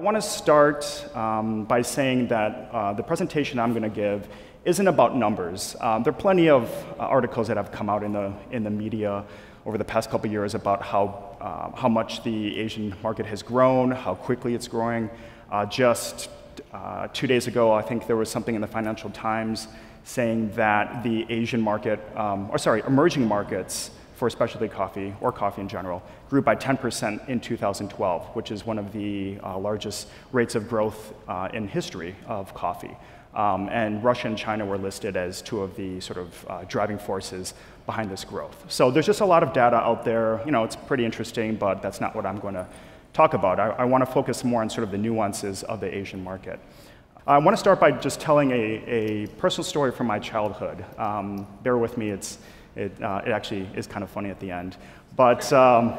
want to start um, by saying that uh, the presentation I'm going to give isn't about numbers. Um, there are plenty of uh, articles that have come out in the, in the media over the past couple years about how, uh, how much the Asian market has grown, how quickly it's growing. Uh, just uh, two days ago, I think there was something in the Financial Times saying that the Asian market, um, or sorry, emerging markets for specialty coffee, or coffee in general, grew by 10% in 2012, which is one of the uh, largest rates of growth uh, in history of coffee. Um, and Russia and China were listed as two of the sort of uh, driving forces behind this growth. So there's just a lot of data out there. You know, it's pretty interesting, but that's not what I'm going to talk about. I, I want to focus more on sort of the nuances of the Asian market. I want to start by just telling a, a personal story from my childhood. Um, bear with me, it's, it, uh, it, actually is kind of funny at the end. But um,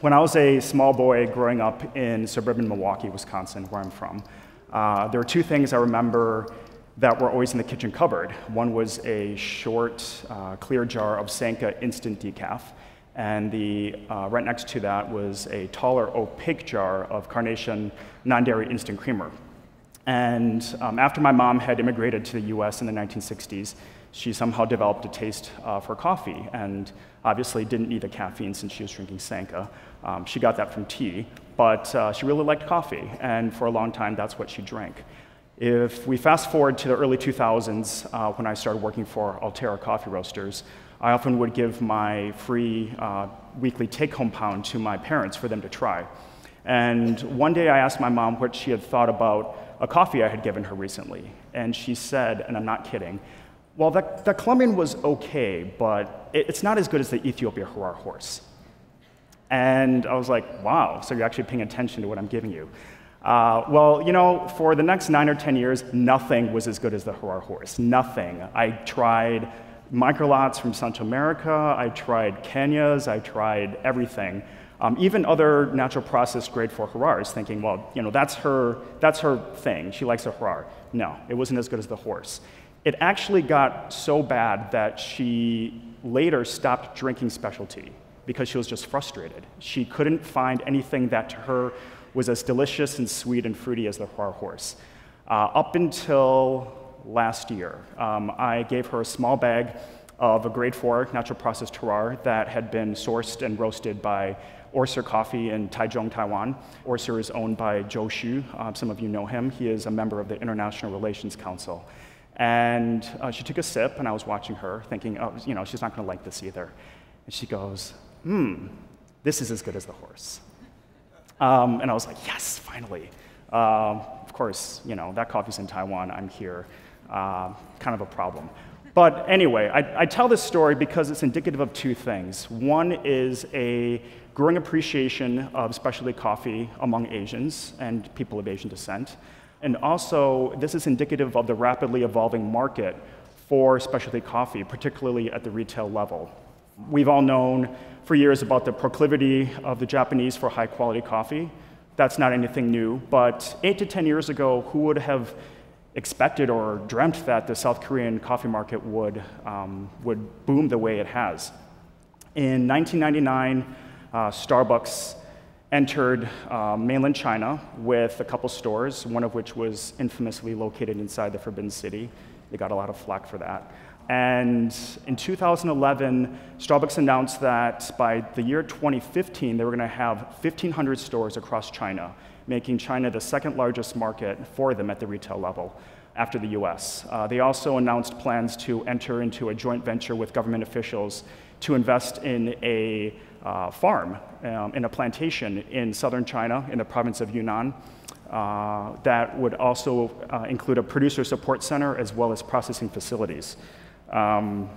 when I was a small boy growing up in suburban Milwaukee, Wisconsin, where I'm from, uh, there were two things I remember that were always in the kitchen cupboard. One was a short, uh, clear jar of Sanka instant decaf, and the, uh, right next to that was a taller, opaque jar of Carnation non dairy instant creamer. And um, after my mom had immigrated to the US in the 1960s, she somehow developed a taste uh, for coffee and obviously didn't need the caffeine since she was drinking Sanka. Um, she got that from tea, but uh, she really liked coffee, and for a long time, that's what she drank. If we fast forward to the early 2000s, uh, when I started working for Alterra Coffee Roasters, I often would give my free uh, weekly take home pound to my parents for them to try. And one day I asked my mom what she had thought about a coffee I had given her recently. And she said, and I'm not kidding, well, the, the Colombian was okay, but it, it's not as good as the Ethiopia Harar horse. And I was like, wow, so you're actually paying attention to what I'm giving you. Uh, well, you know, for the next nine or 10 years, nothing was as good as the Harar horse. Nothing. I tried microlots from Central America, I tried Kenyas, I tried everything. Um, even other natural process grade 4 Harars, thinking, well, you know, that's her, that's her thing. She likes a Harar. No, it wasn't as good as the horse. It actually got so bad that she later stopped drinking specialty because she was just frustrated. She couldn't find anything that to her was as delicious and sweet and fruity as the Harar horse. Uh, up until last year, um, I gave her a small bag of a grade 4 natural processed terroir that had been sourced and roasted by Orsir Coffee in Taichung, Taiwan. Orsir is owned by Zhou Xu. Uh, some of you know him. He is a member of the International Relations Council. And uh, she took a sip, and I was watching her, thinking, oh, you know, she's not going to like this either. And she goes, hmm, this is as good as the horse. Um, and I was like, yes, finally. Uh, of course, you know, that coffee's in Taiwan, I'm here. Uh, kind of a problem. But anyway, I, I, tell this story because it's indicative of two things. One is a growing appreciation of specialty coffee among Asians and people of Asian descent. And also, this is indicative of the rapidly evolving market for specialty coffee, particularly at the retail level. We've all known for years about the proclivity of the Japanese for high quality coffee. That's not anything new, but eight to 10 years ago, who would have expected or dreamt that the South Korean coffee market would, um, would boom the way it has? In 1999, uh, Starbucks entered uh, mainland China with a couple stores, one of which was infamously located inside the Forbidden City. They got a lot of flack for that. And in 2011, Starbucks announced that by the year 2015, they were going to have 1,500 stores across China, making China the second largest market for them at the retail level after the US. Uh, they also announced plans to enter into a joint venture with government officials to invest in a uh, farm, um, in a plantation in southern China, in the province of Yunnan. Uh, that would also uh, include a producer support center as well as processing facilities. Um,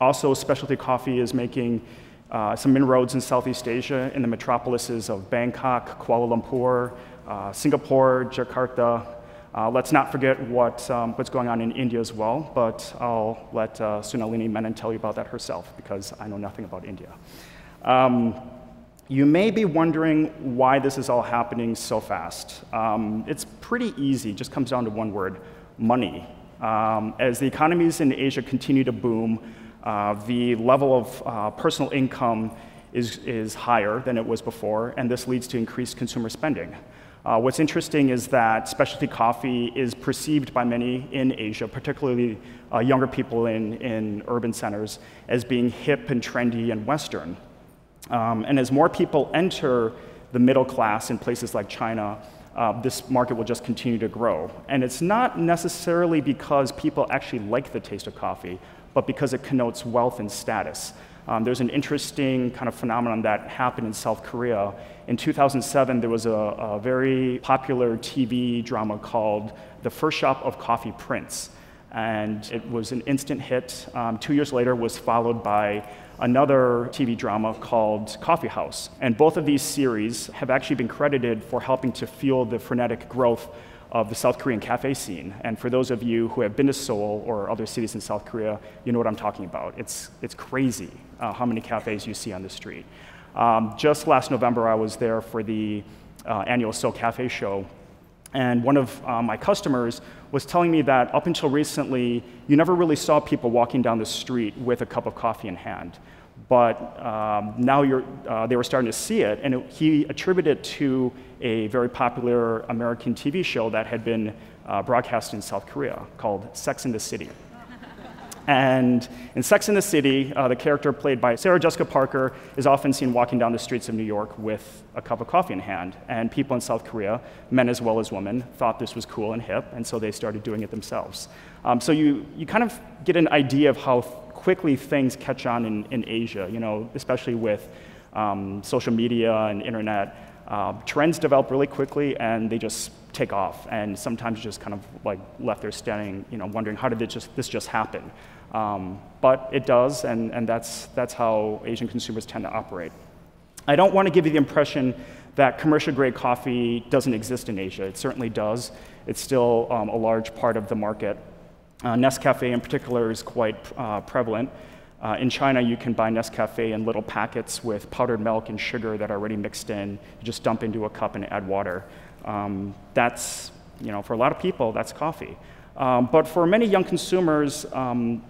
also, specialty coffee is making uh, some inroads in Southeast Asia in the metropolises of Bangkok, Kuala Lumpur, uh, Singapore, Jakarta. Uh, let's not forget what, um, what's going on in India as well, but I'll let uh, Sunalini Menon tell you about that herself because I know nothing about India. Um, you may be wondering why this is all happening so fast. Um, it's pretty easy, just comes down to one word money. Um, as the economies in Asia continue to boom, uh, the level of uh, personal income is, is higher than it was before, and this leads to increased consumer spending. Uh, what's interesting is that specialty coffee is perceived by many in Asia, particularly uh, younger people in, in urban centers, as being hip and trendy and Western. Um, and as more people enter the middle class in places like China, uh, this market will just continue to grow. And it's not necessarily because people actually like the taste of coffee, but because it connotes wealth and status. Um, there's an interesting kind of phenomenon that happened in South Korea. In 2007, there was a, a very popular TV drama called The First Shop of Coffee Prince. And it was an instant hit. Um, two years later, was followed by another TV drama called Coffee House. And both of these series have actually been credited for helping to fuel the frenetic growth of the South Korean cafe scene. And for those of you who have been to Seoul or other cities in South Korea, you know what I'm talking about. It's, it's crazy uh, how many cafes you see on the street. Um, just last November, I was there for the uh, annual Seoul Cafe Show. And one of uh, my customers was telling me that up until recently, you never really saw people walking down the street with a cup of coffee in hand. But um, now uh, they were starting to see it, and it, he attributed it to a very popular American TV show that had been uh, broadcast in South Korea called Sex in the City. And in Sex in the City, uh, the character played by Sarah Jessica Parker is often seen walking down the streets of New York with a cup of coffee in hand. And people in South Korea, men as well as women, thought this was cool and hip, and so they started doing it themselves. Um, so you, you kind of get an idea of how quickly things catch on in, in Asia, you know, especially with um, social media and internet. Uh, trends develop really quickly and they just take off. And sometimes just kind of like left there standing, you know, wondering how did just, this just happen? Um, but it does, and, and that's, that's how Asian consumers tend to operate. I don't want to give you the impression that commercial grade coffee doesn't exist in Asia. It certainly does. It's still um, a large part of the market. Uh, Nescafe in particular is quite uh, prevalent. Uh, in China, you can buy Nescafe in little packets with powdered milk and sugar that are already mixed in. You just dump into a cup and add water. Um, that's, you know, for a lot of people, that's coffee. Um, but for many young consumers, um,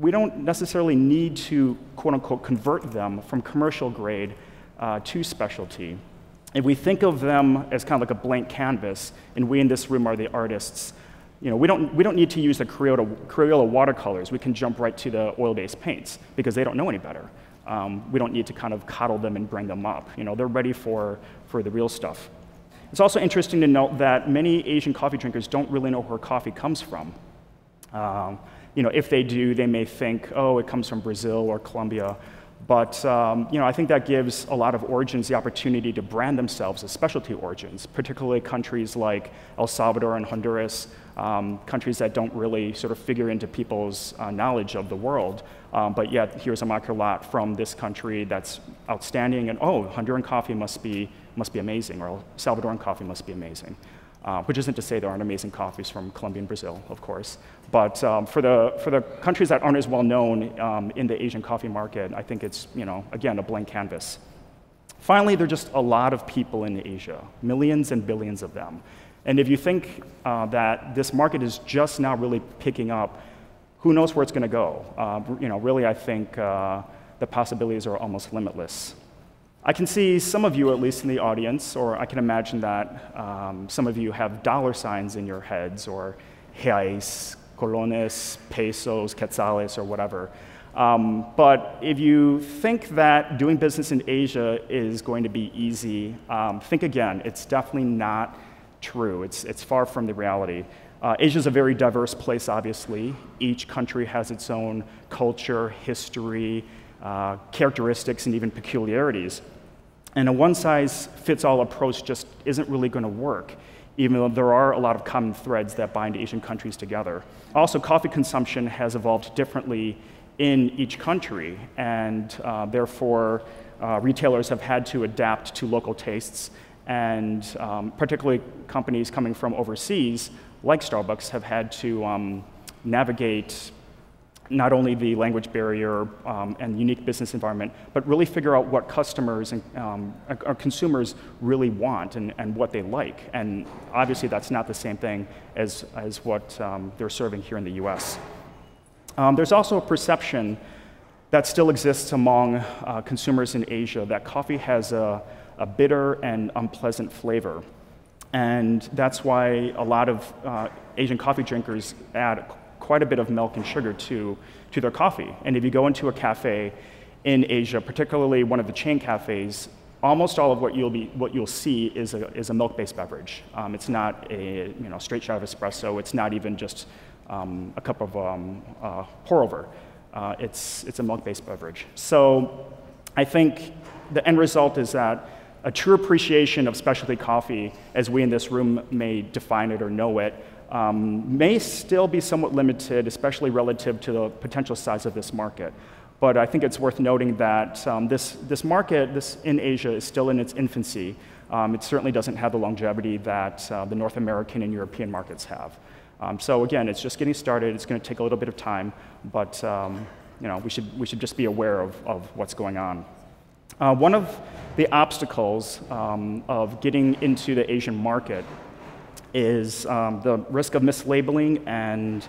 we don't necessarily need to, quote unquote, convert them from commercial grade uh, to specialty. If we think of them as kind of like a blank canvas, and we in this room are the artists, you know, we don't, we don't need to use the Crayola, Crayola watercolors. We can jump right to the oil-based paints because they don't know any better. Um, we don't need to kind of coddle them and bring them up. You know, they're ready for, for the real stuff. It's also interesting to note that many Asian coffee drinkers don't really know where coffee comes from. Um, you know, if they do, they may think, oh, it comes from Brazil or Colombia. But um, you know, I think that gives a lot of origins the opportunity to brand themselves as specialty origins, particularly countries like El Salvador and Honduras, um, countries that don't really sort of figure into people's uh, knowledge of the world. Um, but yet, here's a micro lot from this country that's outstanding, and oh, Honduran coffee must be, must be amazing, or Salvadoran coffee must be amazing. Uh, which isn't to say there aren't amazing coffees from Colombia and Brazil, of course. But um, for, the, for the countries that aren't as well known um, in the Asian coffee market, I think it's, you know, again, a blank canvas. Finally, there are just a lot of people in Asia, millions and billions of them. And if you think uh, that this market is just now really picking up, who knows where it's going to go? Uh, you know, really, I think uh, the possibilities are almost limitless. I can see some of you, at least in the audience, or I can imagine that um, some of you have dollar signs in your heads, or reais, colones, pesos, quetzales, or whatever. Um, but if you think that doing business in Asia is going to be easy, um, think again. It's definitely not true. It's, it's far from the reality. Uh, Asia is a very diverse place, obviously. Each country has its own culture, history, uh, characteristics, and even peculiarities. And a one size fits all approach just isn't really going to work, even though there are a lot of common threads that bind Asian countries together. Also, coffee consumption has evolved differently in each country, and uh, therefore, uh, retailers have had to adapt to local tastes, and um, particularly companies coming from overseas, like Starbucks, have had to um, navigate not only the language barrier um, and unique business environment, but really figure out what customers and um, our consumers really want and, and what they like. And obviously, that's not the same thing as, as what um, they're serving here in the US. Um, there's also a perception that still exists among uh, consumers in Asia that coffee has a, a bitter and unpleasant flavor. And that's why a lot of uh, Asian coffee drinkers add quite a bit of milk and sugar to, to their coffee. And if you go into a cafe in Asia, particularly one of the chain cafes, almost all of what you'll, be, what you'll see is a, is a milk-based beverage. Um, it's not a you know, straight shot of espresso. It's not even just um, a cup of um, uh, pour-over. Uh, it's, it's a milk-based beverage. So I think the end result is that a true appreciation of specialty coffee, as we in this room may define it or know it, um, may still be somewhat limited, especially relative to the potential size of this market. But I think it's worth noting that um, this, this market this in Asia is still in its infancy. Um, it certainly doesn't have the longevity that uh, the North American and European markets have. Um, so again, it's just getting started. It's going to take a little bit of time, but um, you know, we, should, we should just be aware of, of what's going on. Uh, one of the obstacles um, of getting into the Asian market is um, the risk of mislabeling and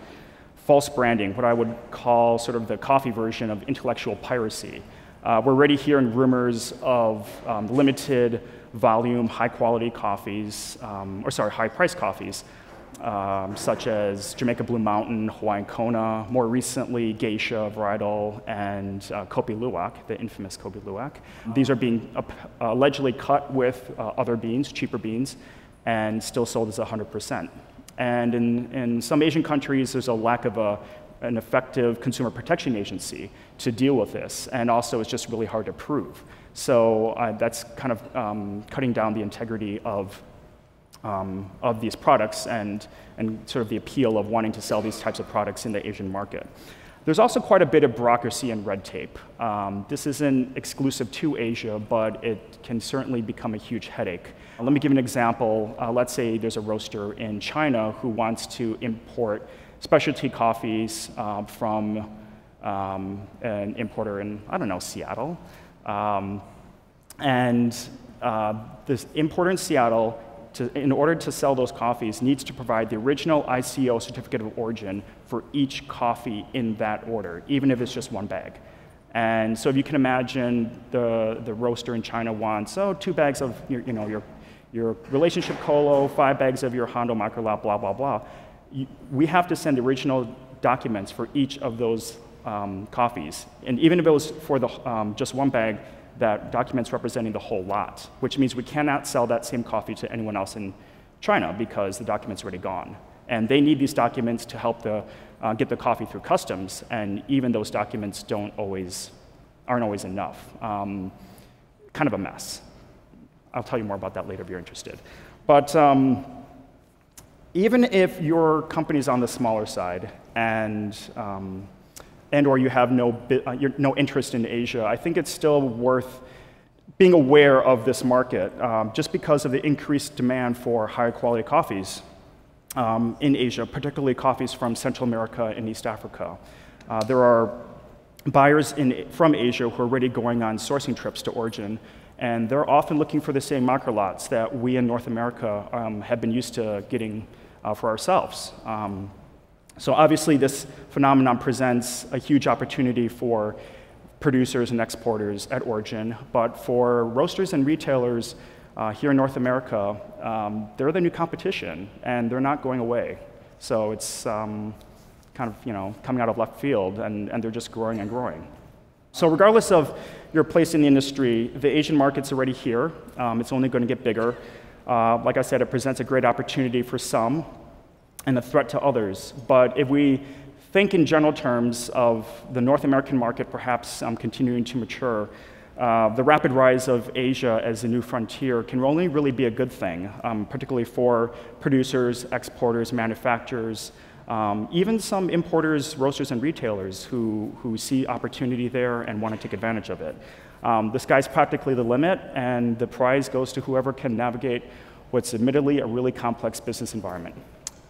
false branding, what I would call sort of the coffee version of intellectual piracy. Uh, we're already hearing rumors of um, limited volume, high quality coffees, um, or sorry, high price coffees, um, such as Jamaica Blue Mountain, Hawaiian Kona, more recently Geisha Varietal, and uh, Kopi Luwak, the infamous Kopi Luwak. These are being uh, allegedly cut with uh, other beans, cheaper beans, and still sold as 100%. And in, in some Asian countries, there's a lack of a, an effective consumer protection agency to deal with this. And also, it's just really hard to prove. So uh, that's kind of um, cutting down the integrity of, um, of these products and, and sort of the appeal of wanting to sell these types of products in the Asian market. There's also quite a bit of bureaucracy and red tape. Um, this isn't exclusive to Asia, but it can certainly become a huge headache. Let me give an example. Uh, let's say there's a roaster in China who wants to import specialty coffees uh, from um, an importer in, I don't know, Seattle. Um, and uh, this importer in Seattle to, in order to sell those coffees, needs to provide the original ICO certificate of origin for each coffee in that order, even if it's just one bag. And so if you can imagine the, the roaster in China wants, oh, two bags of your, you know, your, your relationship colo, five bags of your Hondo microlot, blah, blah, blah. You, we have to send the original documents for each of those um, coffees. And even if it was for the, um, just one bag, that documents representing the whole lot, which means we cannot sell that same coffee to anyone else in China because the document's already gone. And they need these documents to help the, uh, get the coffee through customs, and even those documents don't always, aren't always enough. Um, kind of a mess. I'll tell you more about that later if you're interested. But um, even if your company's on the smaller side and um, and or you have no, uh, no interest in Asia, I think it's still worth being aware of this market um, just because of the increased demand for higher quality coffees um, in Asia, particularly coffees from Central America and East Africa. Uh, there are buyers in, from Asia who are already going on sourcing trips to origin, and they're often looking for the same micro lots that we in North America um, have been used to getting uh, for ourselves. Um, so obviously this phenomenon presents a huge opportunity for producers and exporters at origin, but for roasters and retailers uh, here in North America, um, they're the new competition and they're not going away. So it's um, kind of you know coming out of left field and, and they're just growing and growing. So regardless of your place in the industry, the Asian market's already here. Um, it's only going to get bigger. Uh, like I said, it presents a great opportunity for some, and a threat to others. But if we think in general terms of the North American market perhaps um, continuing to mature, uh, the rapid rise of Asia as a new frontier can only really be a good thing, um, particularly for producers, exporters, manufacturers, um, even some importers, roasters, and retailers who, who see opportunity there and want to take advantage of it. Um, the sky's practically the limit, and the prize goes to whoever can navigate what's admittedly a really complex business environment.